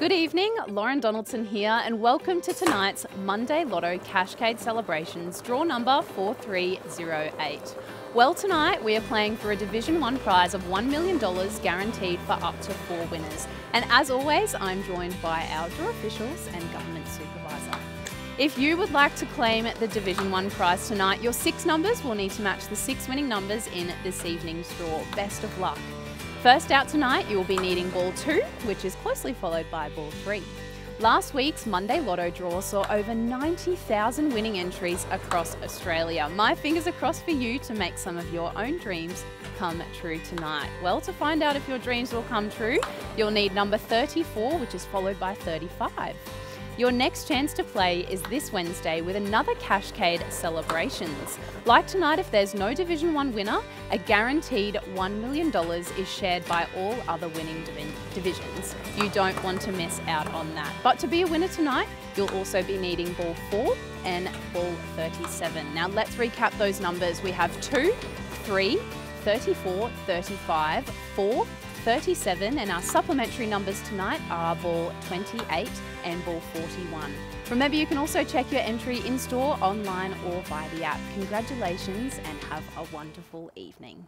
Good evening, Lauren Donaldson here, and welcome to tonight's Monday Lotto Cashcade celebrations, draw number 4308. Well, tonight we are playing for a Division 1 prize of $1 million guaranteed for up to four winners. And as always, I'm joined by our draw officials and government supervisor. If you would like to claim the Division 1 prize tonight, your six numbers will need to match the six winning numbers in this evening's draw. Best of luck. First out tonight, you will be needing ball two, which is closely followed by ball three. Last week's Monday Lotto draw saw over 90,000 winning entries across Australia. My fingers are crossed for you to make some of your own dreams come true tonight. Well, to find out if your dreams will come true, you'll need number 34, which is followed by 35. Your next chance to play is this Wednesday with another Cashcade celebrations. Like tonight, if there's no Division 1 winner, a guaranteed $1 million is shared by all other winning divisions. You don't want to miss out on that. But to be a winner tonight, you'll also be needing ball 4 and ball 37. Now let's recap those numbers. We have 2, 3, 34, 35, 4, 37 and our supplementary numbers tonight are ball 28 and ball 41. Remember you can also check your entry in store, online or via the app. Congratulations and have a wonderful evening.